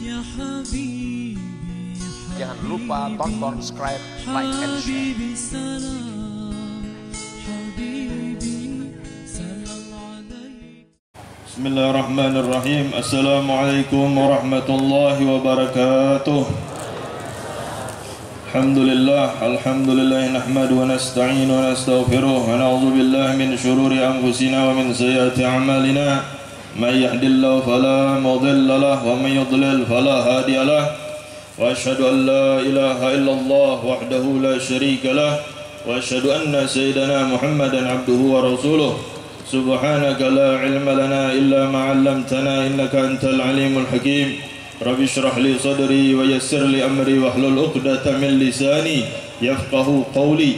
يا حبيبي Jangan lupa tonton, subscribe, like, and share. حبيبي سلام. حبيبي سلام عليك. بسم الله الرحمن الرحيم. السلام عليكم ورحمة الله وبركاته. الحمد لله الحمد لله نحمد ونستعين ونستغفره ونعوذ بالله من شرور أنفسنا ومن سيئات أعمالنا. من يهد الله فلا مضل له ومن يضلل فلا هادي له. وأشهد أن لا إله إلا الله وحده لا شريك له. وأشهد أن سيدنا محمدا عبده ورسوله. سبحانك لا علم لنا إلا ما علمتنا إنك أنت العليم الحكيم. رب اشرح لي صدري ويسر لي أمري واحلل عقدة من لساني يفقه قولي.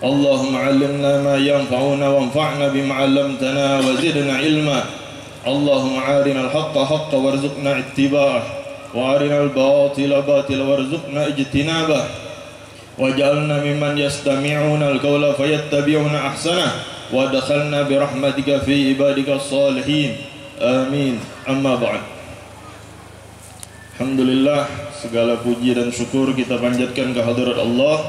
اللهم علمنا ما ينفعنا وانفعنا بما علمتنا وزدنا علما. اللهم عارنا الحق حقا وارزقنا اتباعه. وارنا الباطل باطلا وارزقنا اجتنابه. واجعلنا ممن يستمعون القول فيتبعون أحسنه. وادخلنا برحمتك في عبادك الصالحين. amin amma ba'd Alhamdulillah segala puji dan syukur kita panjatkan ke hadirat Allah.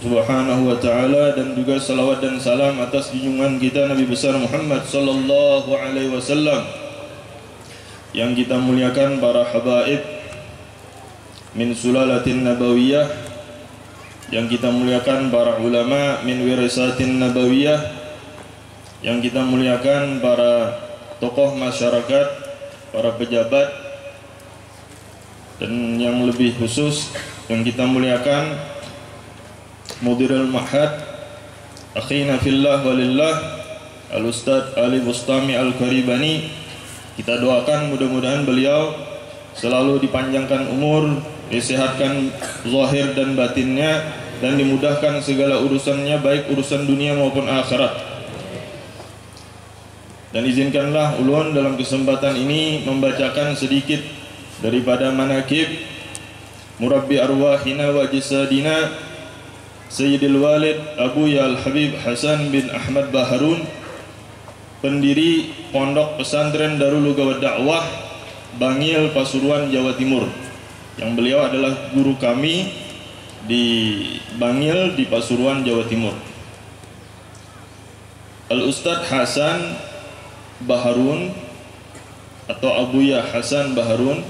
Subhanahu wa taala dan juga salawat dan salam atas junjungan kita Nabi besar Muhammad sallallahu alaihi wasallam yang kita muliakan para habaib min sulalatin nabawiyah yang kita muliakan para ulama min wirasatin nabawiyah yang kita muliakan para tokoh masyarakat para pejabat dan yang lebih khusus yang kita muliakan mudirul mahad akhina fillah walillah al ustad Ali Bustami al Karibani kita doakan mudah-mudahan beliau selalu dipanjangkan umur disehatkan zahir dan batinnya dan dimudahkan segala urusannya baik urusan dunia maupun akhirat. Dan izinkanlah ulun dalam kesempatan ini membacakan sedikit daripada manakib murabbi arwahina wa jasadina Sayyidil Walid Abu Yal Habib Hasan bin Ahmad Baharun pendiri Pondok Pesantren Darul Gawad Dakwah Bangil Pasuruan Jawa Timur. Yang beliau adalah guru kami di Bangil di Pasuruan Jawa Timur. Al Ustadz Hasan Baharun atau Abuya Hasan Baharun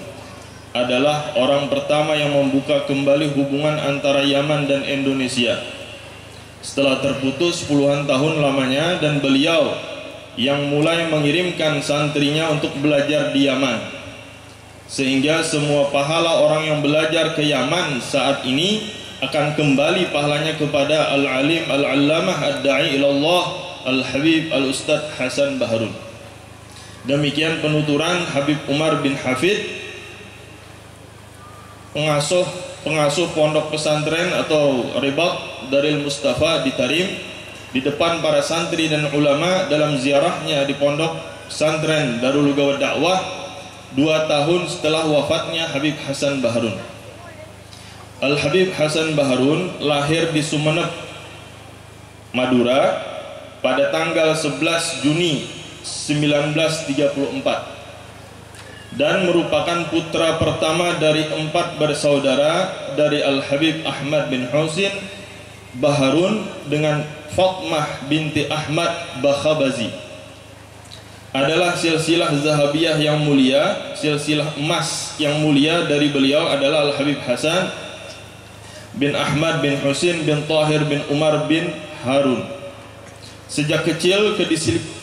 adalah orang pertama yang membuka kembali hubungan antara Yaman dan Indonesia. Setelah terputus puluhan tahun lamanya dan beliau yang mulai mengirimkan santrinya untuk belajar di Yaman. Sehingga semua pahala orang yang belajar ke Yaman saat ini akan kembali pahalanya kepada Al-Alim Al-Allamah Ad-Da'i ilallah Al-Habib Al-Ustadz Hasan Baharun. Demikian penuturan Habib Umar bin Hafid pengasuh pengasuh pondok pesantren atau ribat dari Mustafa di Tarim di depan para santri dan ulama dalam ziarahnya di pondok pesantren Darul Gawad Dakwah dua tahun setelah wafatnya Habib Hasan Baharun. Al Habib Hasan Baharun lahir di Sumeneb, Madura pada tanggal 11 Juni 1934 dan merupakan putra pertama dari empat bersaudara dari Al-Habib Ahmad bin Husin Baharun dengan Fatmah binti Ahmad Bakhabazi. Adalah silsilah zahabiyah yang mulia silsilah emas yang mulia dari beliau adalah Al-Habib Hasan bin Ahmad bin Husin bin Tahir bin Umar bin Harun. Sejak kecil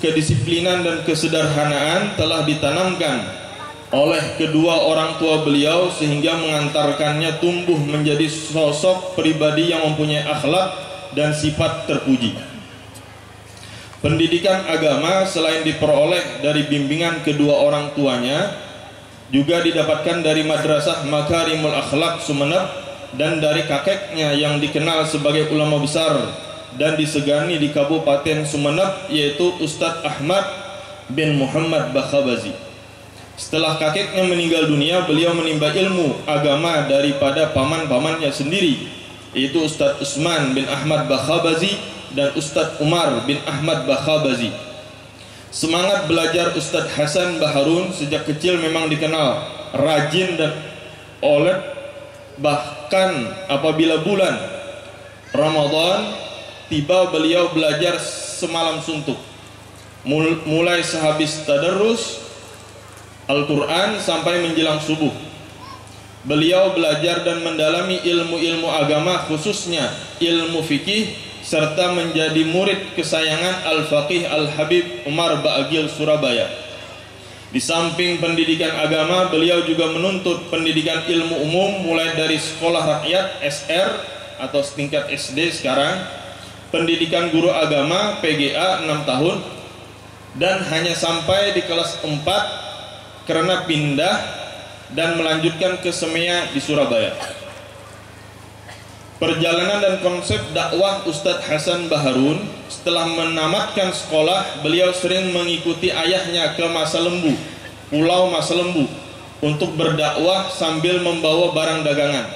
kedisiplinan dan kesederhanaan telah ditanamkan oleh kedua orang tua beliau sehingga mengantarkannya tumbuh menjadi sosok pribadi yang mempunyai akhlak dan sifat terpuji. Pendidikan agama selain diperoleh dari bimbingan kedua orang tuanya juga didapatkan dari madrasah Makarimul Akhlak Sumeneb dan dari kakeknya yang dikenal sebagai ulama besar dan disegani di Kabupaten Sumeneb yaitu Ustadz Ahmad bin Muhammad Bakhabazi. Setelah kakeknya meninggal dunia, beliau menimba ilmu agama daripada paman-pamannya sendiri, yaitu Ustadz Usman bin Ahmad Bakhabazi dan Ustadz Umar bin Ahmad Bakhabazi. Semangat belajar Ustadz Hasan Baharun sejak kecil memang dikenal rajin dan oleh bahkan apabila bulan Ramadan tiba beliau belajar semalam suntuk Mul- mulai sehabis tadarus Al-Quran sampai menjelang subuh Beliau belajar dan mendalami ilmu-ilmu agama khususnya ilmu fikih serta menjadi murid kesayangan Al-Faqih Al-Habib Umar Ba'agil Surabaya. Di samping pendidikan agama, beliau juga menuntut pendidikan ilmu umum mulai dari sekolah rakyat SR atau setingkat SD sekarang, pendidikan guru agama PGA 6 tahun dan hanya sampai di kelas 4 karena pindah dan melanjutkan ke Semea di Surabaya. Perjalanan dan konsep dakwah Ustadz Hasan Baharun setelah menamatkan sekolah, beliau sering mengikuti ayahnya ke Masa Lembu, Pulau Masa Lembu, untuk berdakwah sambil membawa barang dagangan.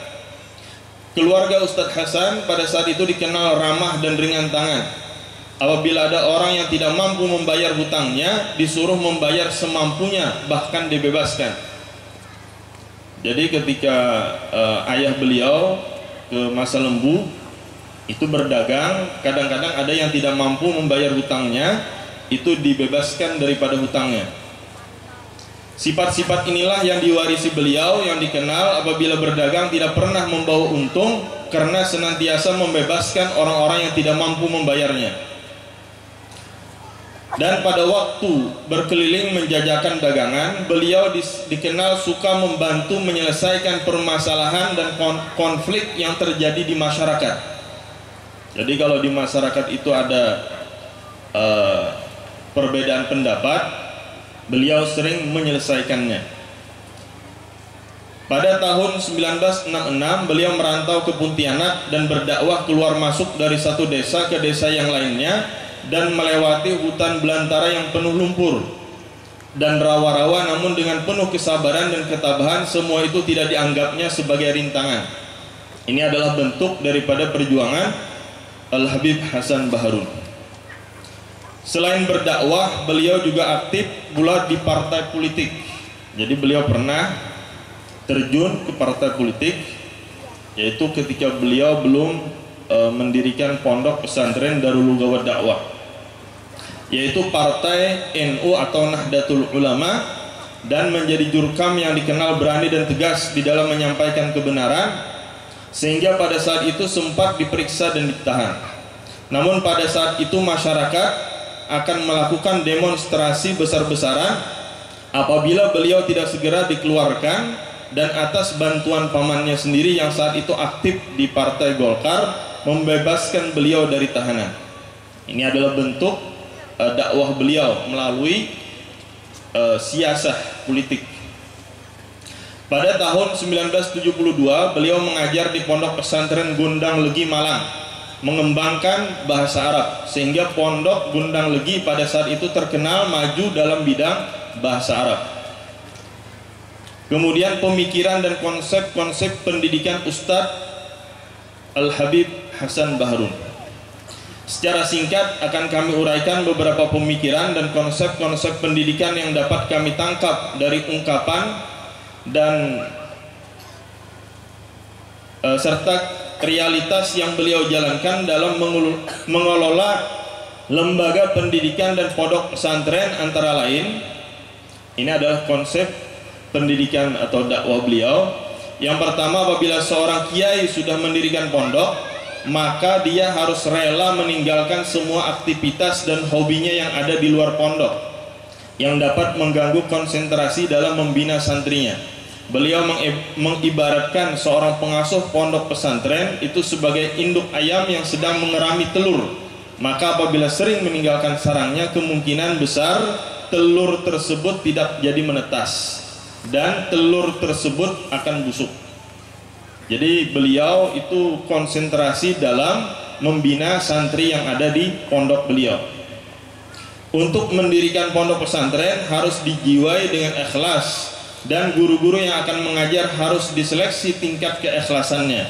Keluarga Ustadz Hasan pada saat itu dikenal ramah dan ringan tangan. Apabila ada orang yang tidak mampu membayar hutangnya, disuruh membayar semampunya, bahkan dibebaskan. Jadi ketika uh, ayah beliau ke masa lembu itu berdagang, kadang-kadang ada yang tidak mampu membayar hutangnya, itu dibebaskan daripada hutangnya. Sifat-sifat inilah yang diwarisi beliau yang dikenal apabila berdagang tidak pernah membawa untung karena senantiasa membebaskan orang-orang yang tidak mampu membayarnya. Dan pada waktu berkeliling menjajakan dagangan, beliau dikenal suka membantu menyelesaikan permasalahan dan konflik yang terjadi di masyarakat. Jadi kalau di masyarakat itu ada uh, perbedaan pendapat, beliau sering menyelesaikannya. Pada tahun 1966 beliau merantau ke Pontianak dan berdakwah keluar masuk dari satu desa ke desa yang lainnya dan melewati hutan belantara yang penuh lumpur dan rawa-rawa namun dengan penuh kesabaran dan ketabahan semua itu tidak dianggapnya sebagai rintangan. Ini adalah bentuk daripada perjuangan Al-Habib Hasan Baharun. Selain berdakwah, beliau juga aktif pula di partai politik. Jadi beliau pernah terjun ke partai politik yaitu ketika beliau belum e, mendirikan pondok pesantren Darul Gawat Dakwah yaitu partai NU atau Nahdlatul Ulama dan menjadi jurkam yang dikenal berani dan tegas di dalam menyampaikan kebenaran sehingga pada saat itu sempat diperiksa dan ditahan. Namun pada saat itu masyarakat akan melakukan demonstrasi besar-besaran apabila beliau tidak segera dikeluarkan dan atas bantuan pamannya sendiri yang saat itu aktif di Partai Golkar membebaskan beliau dari tahanan. Ini adalah bentuk uh, dakwah beliau melalui uh, siasah politik. Pada tahun 1972 beliau mengajar di Pondok Pesantren Gundang Legi Malang mengembangkan bahasa Arab sehingga Pondok Gundang Legi pada saat itu terkenal maju dalam bidang bahasa Arab. Kemudian pemikiran dan konsep-konsep pendidikan Ustadz Al-Habib Hasan Baharun. Secara singkat akan kami uraikan beberapa pemikiran dan konsep-konsep pendidikan yang dapat kami tangkap dari ungkapan dan e, serta realitas yang beliau jalankan dalam mengelola lembaga pendidikan dan pondok pesantren antara lain. Ini adalah konsep pendidikan atau dakwah beliau. Yang pertama apabila seorang kiai sudah mendirikan pondok maka dia harus rela meninggalkan semua aktivitas dan hobinya yang ada di luar pondok yang dapat mengganggu konsentrasi dalam membina santrinya. Beliau mengibaratkan seorang pengasuh pondok pesantren itu sebagai induk ayam yang sedang mengerami telur. Maka apabila sering meninggalkan sarangnya kemungkinan besar telur tersebut tidak jadi menetas dan telur tersebut akan busuk. Jadi beliau itu konsentrasi dalam membina santri yang ada di pondok beliau. Untuk mendirikan pondok pesantren harus dijiwai dengan ikhlas dan guru-guru yang akan mengajar harus diseleksi tingkat keikhlasannya.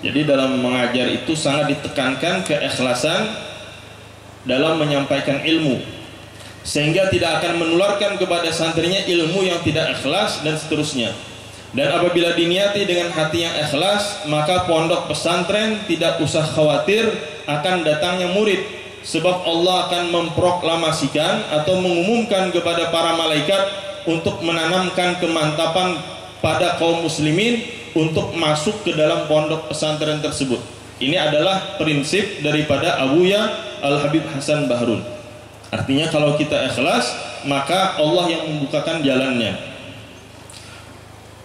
Jadi dalam mengajar itu sangat ditekankan keikhlasan dalam menyampaikan ilmu. sehingga tidak akan menularkan kepada santrinya ilmu yang tidak ikhlas dan seterusnya. Dan apabila diniati dengan hati yang ikhlas, maka pondok pesantren tidak usah khawatir akan datangnya murid sebab Allah akan memproklamasikan atau mengumumkan kepada para malaikat untuk menanamkan kemantapan pada kaum muslimin untuk masuk ke dalam pondok pesantren tersebut. Ini adalah prinsip daripada Abuya Al-Habib Hasan Bahrun. Artinya kalau kita ikhlas, maka Allah yang membukakan jalannya.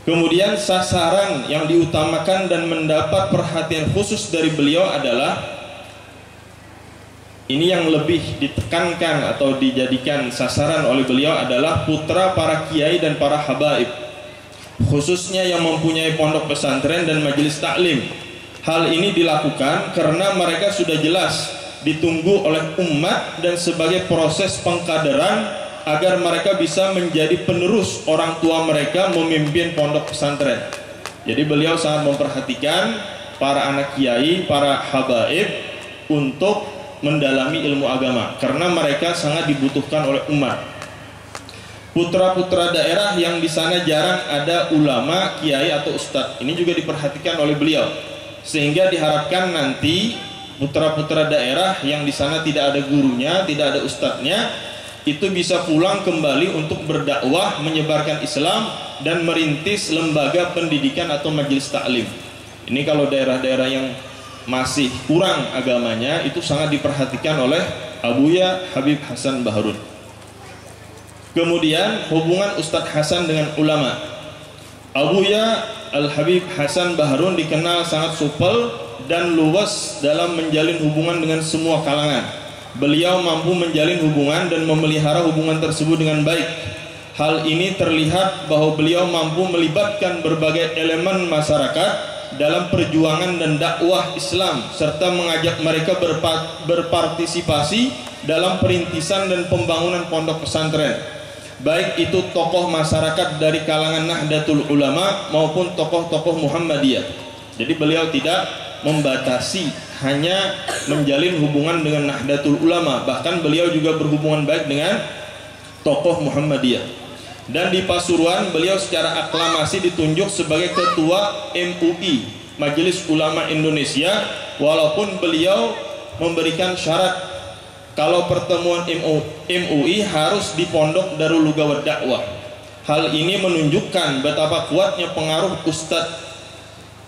Kemudian sasaran yang diutamakan dan mendapat perhatian khusus dari beliau adalah ini yang lebih ditekankan atau dijadikan sasaran oleh beliau adalah putra para kiai dan para habaib khususnya yang mempunyai pondok pesantren dan majelis taklim. Hal ini dilakukan karena mereka sudah jelas ditunggu oleh umat dan sebagai proses pengkaderan agar mereka bisa menjadi penerus orang tua mereka memimpin pondok pesantren. Jadi beliau sangat memperhatikan para anak kiai, para habaib untuk mendalami ilmu agama karena mereka sangat dibutuhkan oleh umat. Putra-putra daerah yang di sana jarang ada ulama, kiai atau ustadz. Ini juga diperhatikan oleh beliau. Sehingga diharapkan nanti putra-putra daerah yang di sana tidak ada gurunya, tidak ada ustadznya, itu bisa pulang kembali untuk berdakwah, menyebarkan Islam dan merintis lembaga pendidikan atau majelis taklim. Ini kalau daerah-daerah yang masih kurang agamanya itu sangat diperhatikan oleh Abuya Habib Hasan Baharun. Kemudian hubungan Ustadz Hasan dengan ulama. Abuya Al Habib Hasan Baharun dikenal sangat supel dan luas dalam menjalin hubungan dengan semua kalangan beliau mampu menjalin hubungan dan memelihara hubungan tersebut dengan baik. Hal ini terlihat bahwa beliau mampu melibatkan berbagai elemen masyarakat dalam perjuangan dan dakwah Islam serta mengajak mereka berpartisipasi dalam perintisan dan pembangunan pondok pesantren. Baik itu tokoh masyarakat dari kalangan Nahdlatul Ulama maupun tokoh-tokoh Muhammadiyah. Jadi beliau tidak membatasi hanya menjalin hubungan dengan Nahdlatul Ulama. Bahkan beliau juga berhubungan baik dengan tokoh Muhammadiyah. Dan di Pasuruan beliau secara aklamasi ditunjuk sebagai ketua MUI Majelis Ulama Indonesia walaupun beliau memberikan syarat kalau pertemuan MUI harus di Pondok Darul Lugawat Dakwah. Hal ini menunjukkan betapa kuatnya pengaruh Ustadz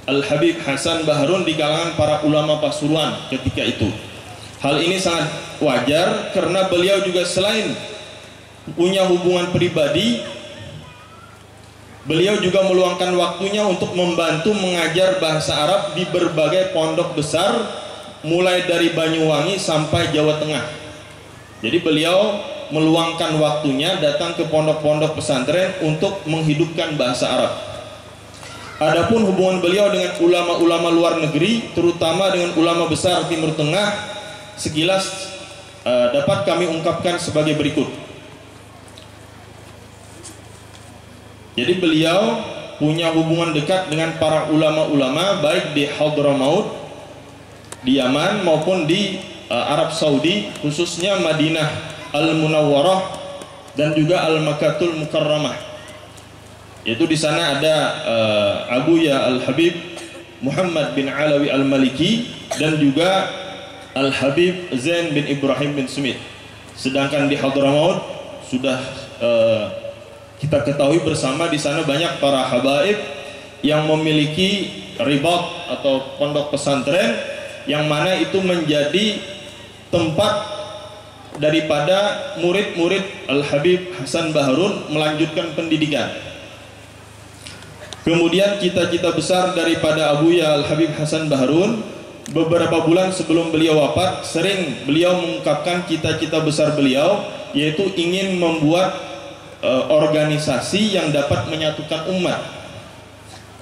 Al-Habib Hasan Baharun di kalangan para ulama Pasuruan ketika itu. Hal ini sangat wajar karena beliau juga selain punya hubungan pribadi, beliau juga meluangkan waktunya untuk membantu mengajar bahasa Arab di berbagai pondok besar mulai dari Banyuwangi sampai Jawa Tengah. Jadi beliau meluangkan waktunya datang ke pondok-pondok pesantren untuk menghidupkan bahasa Arab. Adapun hubungan beliau dengan ulama-ulama luar negeri, terutama dengan ulama besar Timur Tengah, sekilas uh, dapat kami ungkapkan sebagai berikut. Jadi beliau punya hubungan dekat dengan para ulama-ulama baik di Hadramaut, di Yaman maupun di uh, Arab Saudi, khususnya Madinah Al-Munawwarah dan juga Al-Makatul Mukarramah. Yaitu di sana ada uh, Abu Ya Al Habib Muhammad bin Alawi Al Maliki dan juga Al Habib Zain bin Ibrahim bin Sumit. Sedangkan di Hadramaut sudah uh, kita ketahui bersama di sana banyak para habaib yang memiliki ribat atau pondok pesantren yang mana itu menjadi tempat daripada murid-murid Al Habib Hasan Baharun melanjutkan pendidikan. Kemudian cita-cita besar daripada Abu Ya Al-Habib Hasan Baharun Beberapa bulan sebelum beliau wafat Sering beliau mengungkapkan cita-cita besar beliau Yaitu ingin membuat e, organisasi yang dapat menyatukan umat.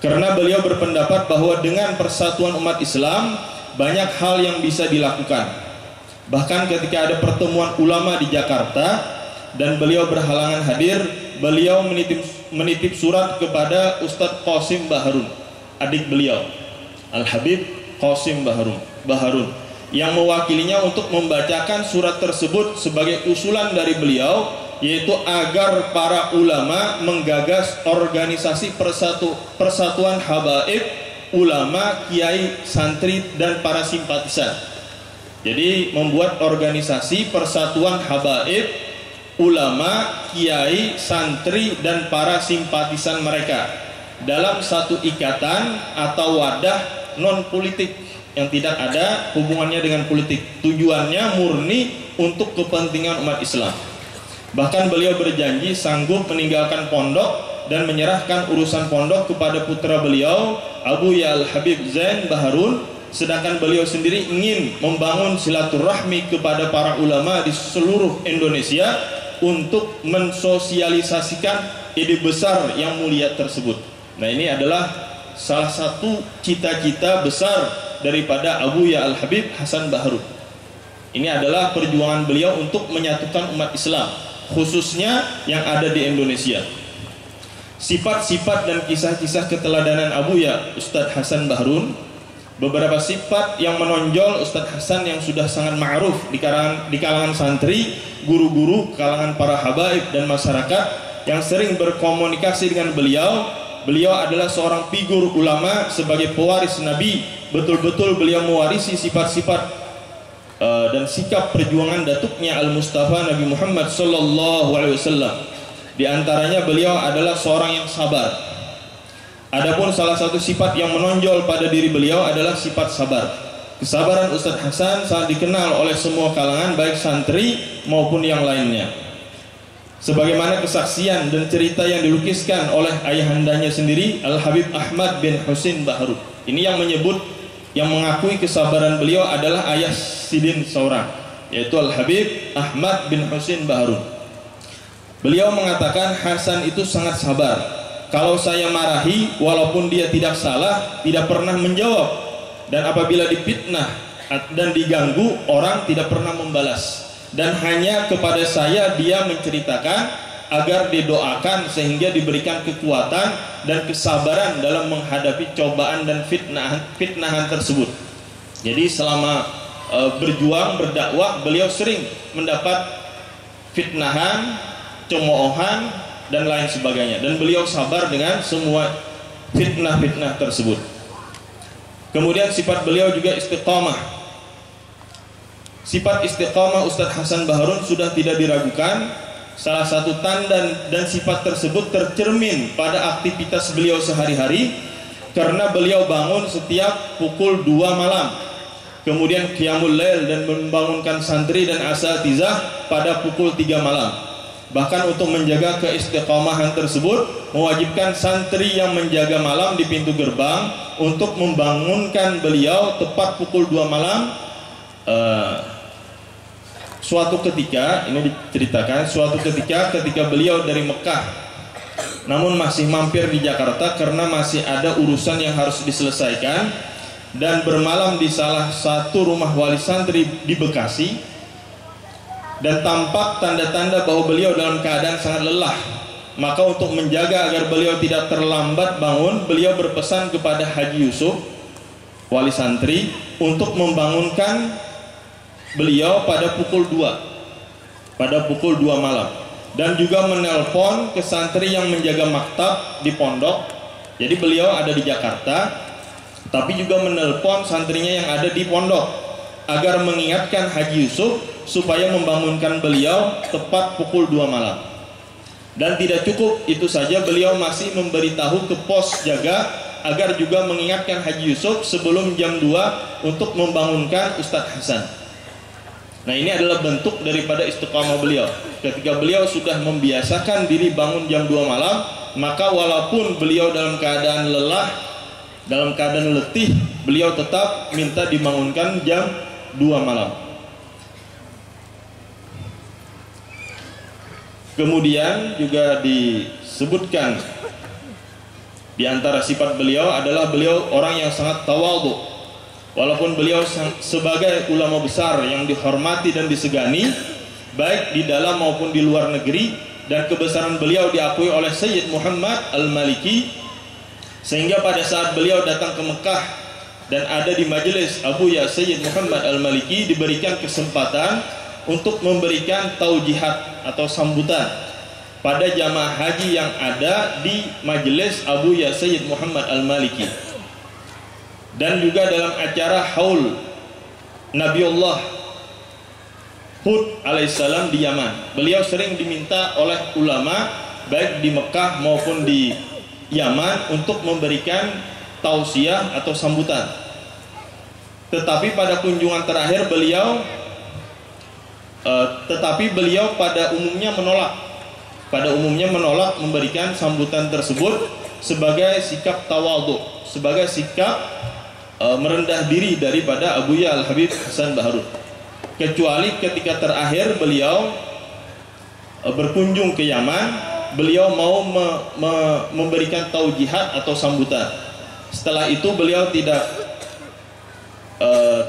Karena beliau berpendapat bahwa dengan persatuan umat Islam Banyak hal yang bisa dilakukan. Bahkan ketika ada pertemuan ulama di Jakarta Dan beliau berhalangan hadir Beliau menitip menitip surat kepada Ustadz Qasim Baharun, adik beliau, Al Habib Qasim Baharun. Baharun yang mewakilinya untuk membacakan surat tersebut sebagai usulan dari beliau yaitu agar para ulama menggagas organisasi persatu, persatuan habaib ulama, kiai, santri dan para simpatisan. Jadi membuat organisasi persatuan habaib ulama, kiai, santri dan para simpatisan mereka dalam satu ikatan atau wadah non politik yang tidak ada hubungannya dengan politik. Tujuannya murni untuk kepentingan umat Islam. Bahkan beliau berjanji sanggup meninggalkan pondok dan menyerahkan urusan pondok kepada putra beliau Abu Yal Habib Zain Baharun sedangkan beliau sendiri ingin membangun silaturahmi kepada para ulama di seluruh Indonesia untuk mensosialisasikan ide besar yang mulia tersebut. Nah, ini adalah salah satu cita-cita besar daripada Abu Ya Al Habib Hasan Baharun. Ini adalah perjuangan beliau untuk menyatukan umat Islam, khususnya yang ada di Indonesia. Sifat-sifat dan kisah-kisah keteladanan Abu Ya Ustadz Hasan Baharun, beberapa sifat yang menonjol Ustadz Hasan yang sudah sangat ma'ruf di kalangan, di kalangan santri, guru-guru, kalangan para habaib dan masyarakat yang sering berkomunikasi dengan beliau. Beliau adalah seorang figur ulama sebagai pewaris Nabi. Betul-betul beliau mewarisi sifat-sifat uh, dan sikap perjuangan datuknya Al Mustafa Nabi Muhammad sallallahu alaihi wasallam. Di antaranya beliau adalah seorang yang sabar. Adapun salah satu sifat yang menonjol pada diri beliau adalah sifat sabar. Kesabaran Ustadz Hasan sangat dikenal oleh semua kalangan baik santri maupun yang lainnya. Sebagaimana kesaksian dan cerita yang dilukiskan oleh ayahandanya sendiri Al Habib Ahmad bin Husin Bahrut. Ini yang menyebut yang mengakui kesabaran beliau adalah ayah Sidin seorang yaitu Al Habib Ahmad bin Husin Bahrut. Beliau mengatakan Hasan itu sangat sabar. Kalau saya marahi walaupun dia tidak salah tidak pernah menjawab dan apabila dipitnah dan diganggu orang tidak pernah membalas dan hanya kepada saya dia menceritakan agar didoakan sehingga diberikan kekuatan dan kesabaran dalam menghadapi cobaan dan fitnahan fitnahan tersebut. Jadi selama e, berjuang berdakwah beliau sering mendapat fitnahan, cemoohan dan lain sebagainya dan beliau sabar dengan semua fitnah-fitnah tersebut. Kemudian sifat beliau juga istiqamah Sifat istiqamah Ustadz Hasan Baharun sudah tidak diragukan. Salah satu tanda dan sifat tersebut tercermin pada aktivitas beliau sehari-hari karena beliau bangun setiap pukul 2 malam. Kemudian qiyamul lail dan membangunkan santri dan asatizah pada pukul 3 malam. Bahkan untuk menjaga keistiqomahan tersebut mewajibkan santri yang menjaga malam di pintu gerbang untuk membangunkan beliau tepat pukul 2 malam. Uh, suatu ketika ini diceritakan suatu ketika ketika beliau dari Mekah namun masih mampir di Jakarta karena masih ada urusan yang harus diselesaikan dan bermalam di salah satu rumah wali santri di Bekasi dan tampak tanda-tanda bahwa beliau dalam keadaan sangat lelah. Maka untuk menjaga agar beliau tidak terlambat bangun beliau berpesan kepada Haji Yusuf wali santri untuk membangunkan beliau pada pukul 2 pada pukul 2 malam. Dan juga menelpon ke santri yang menjaga maktab di pondok. Jadi beliau ada di Jakarta tapi juga menelpon santrinya yang ada di pondok agar mengingatkan Haji Yusuf supaya membangunkan beliau tepat pukul 2 malam dan tidak cukup itu saja beliau masih memberitahu ke pos jaga agar juga mengingatkan Haji Yusuf sebelum jam 2 untuk membangunkan Ustadz Hasan Nah ini adalah bentuk daripada istiqamah beliau. Ketika beliau sudah membiasakan diri bangun jam 2 malam, maka walaupun beliau dalam keadaan lelah, dalam keadaan letih, beliau tetap minta dibangunkan jam 2 malam. Kemudian juga disebutkan di antara sifat beliau adalah beliau orang yang sangat tawadhu. Walaupun beliau sebagai ulama besar yang dihormati dan disegani baik di dalam maupun di luar negeri dan kebesaran beliau diakui oleh Sayyid Muhammad Al-Maliki sehingga pada saat beliau datang ke Mekah dan ada di majelis Abu Ya Sayyid Muhammad Al-Maliki diberikan kesempatan untuk memberikan taujihat atau sambutan pada jamaah haji yang ada di majelis Abu Ya Sayyid Muhammad Al-Maliki dan juga dalam acara haul Nabiullah Hud alaihissalam di Yaman. Beliau sering diminta oleh ulama baik di Mekah maupun di Yaman untuk memberikan tausiah atau sambutan. Tetapi pada kunjungan terakhir beliau eh, tetapi beliau pada umumnya menolak pada umumnya menolak memberikan sambutan tersebut sebagai sikap tawadhu, sebagai sikap eh, merendah diri daripada Abu Ya Al Habib Hasan Baharun. Kecuali ketika terakhir beliau eh, berkunjung ke Yaman, beliau mau me- me- memberikan taujihat atau sambutan. Setelah itu beliau tidak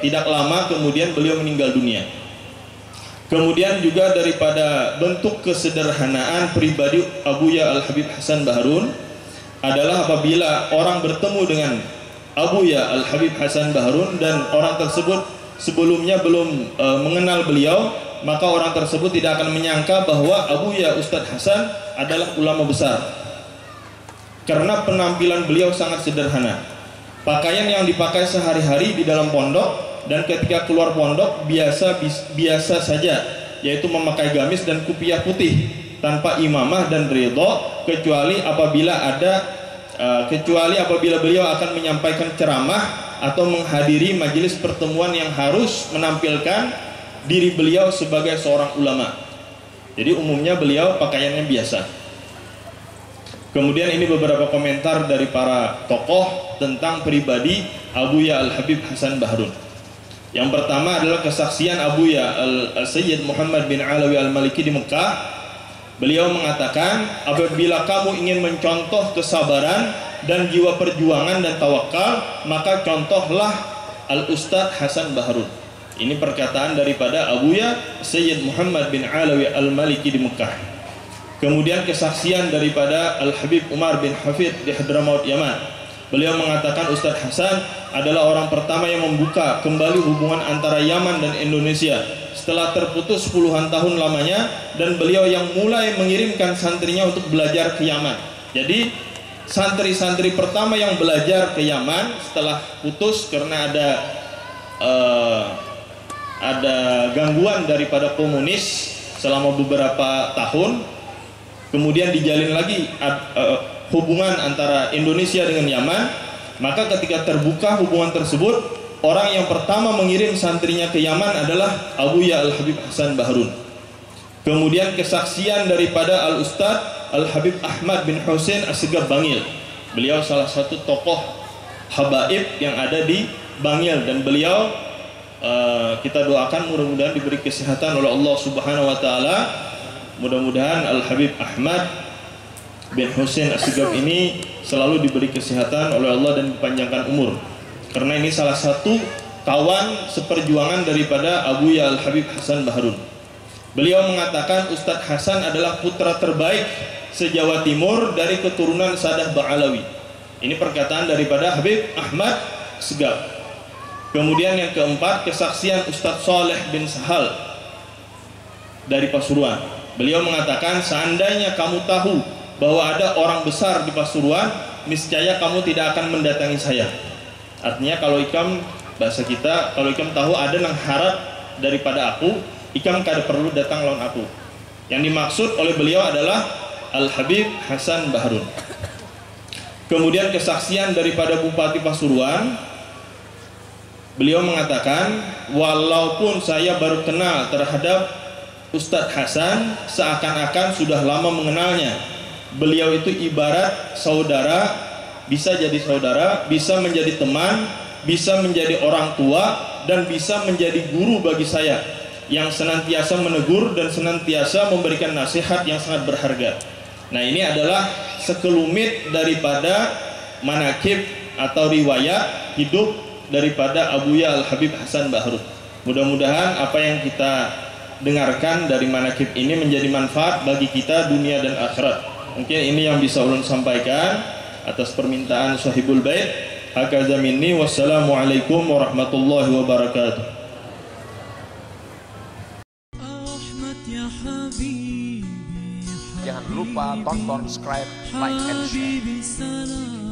tidak lama kemudian beliau meninggal dunia. Kemudian juga daripada bentuk kesederhanaan pribadi Abu Ya Al Habib Hasan Baharun adalah apabila orang bertemu dengan Abu Ya Al Habib Hasan Baharun dan orang tersebut sebelumnya belum eh, mengenal beliau, maka orang tersebut tidak akan menyangka bahwa Abu Ya Ustadz Hasan adalah ulama besar karena penampilan beliau sangat sederhana. Pakaian yang dipakai sehari-hari di dalam pondok dan ketika keluar pondok biasa biasa saja, yaitu memakai gamis dan kupiah putih tanpa imamah dan ridho kecuali apabila ada eh, kecuali apabila beliau akan menyampaikan ceramah atau menghadiri majelis pertemuan yang harus menampilkan diri beliau sebagai seorang ulama. Jadi umumnya beliau pakaiannya biasa. Kemudian ini beberapa komentar dari para tokoh tentang pribadi Abu Ya Al Habib Hasan Bahrun. Yang pertama adalah kesaksian Abu Ya Al Sayyid Muhammad bin Alawi Al Maliki di Mekah. Beliau mengatakan, apabila kamu ingin mencontoh kesabaran dan jiwa perjuangan dan tawakal, maka contohlah Al Ustadz Hasan Bahrun. Ini perkataan daripada Abu Ya Sayyid Muhammad bin Alawi Al Maliki di Mekah. Kemudian kesaksian daripada Al-Habib Umar bin Hafid di Hadramaut Yaman. Beliau mengatakan Ustadz Hasan adalah orang pertama yang membuka kembali hubungan antara Yaman dan Indonesia setelah terputus puluhan tahun lamanya dan beliau yang mulai mengirimkan santrinya untuk belajar ke Yaman. Jadi santri-santri pertama yang belajar ke Yaman setelah putus karena ada eh, ada gangguan daripada komunis selama beberapa tahun kemudian dijalin lagi eh, hubungan antara Indonesia dengan Yaman maka ketika terbuka hubungan tersebut orang yang pertama mengirim santrinya ke Yaman adalah Abu Ya Al Habib Hasan Bahrun. Kemudian kesaksian daripada Al Ustad Al Habib Ahmad bin Hussein Asgab Bangil. Beliau salah satu tokoh habaib yang ada di Bangil dan beliau eh, kita doakan mudah-mudahan diberi kesehatan oleh Allah Subhanahu wa taala. Mudah-mudahan Al Habib Ahmad bin Hussein Asgab ini selalu diberi kesehatan oleh Allah dan dipanjangkan umur. Karena ini salah satu kawan seperjuangan daripada Abu Ya Al Habib Hasan Baharun. Beliau mengatakan Ustadz Hasan adalah putra terbaik se-Jawa Timur dari keturunan Sadah Ba'alawi. Ini perkataan daripada Habib Ahmad Segab. Kemudian yang keempat kesaksian Ustadz Saleh bin Sahal dari Pasuruan. Beliau mengatakan seandainya kamu tahu bahwa ada orang besar di Pasuruan, niscaya kamu tidak akan mendatangi saya. Artinya kalau ikam bahasa kita, kalau ikam tahu ada yang harap daripada aku, ikam kada perlu datang lawan aku. Yang dimaksud oleh beliau adalah Al Habib Hasan Baharun. Kemudian kesaksian daripada Bupati Pasuruan, beliau mengatakan, walaupun saya baru kenal terhadap Ustadz Hasan seakan-akan sudah lama mengenalnya. Beliau itu ibarat saudara, bisa jadi saudara, bisa menjadi teman, bisa menjadi orang tua, dan bisa menjadi guru bagi saya yang senantiasa menegur dan senantiasa memberikan nasihat yang sangat berharga. Nah ini adalah sekelumit daripada manakib atau riwayat hidup daripada Abu Ya Al Habib Hasan Bahrut. Mudah-mudahan apa yang kita dengarkan dari manakib ini menjadi manfaat bagi kita dunia dan akhirat. Mungkin ini yang bisa ulun sampaikan atas permintaan Sahibul Bait. Hakaza minni wassalamualaikum warahmatullahi wabarakatuh. Jangan lupa tonton, subscribe, like, and share.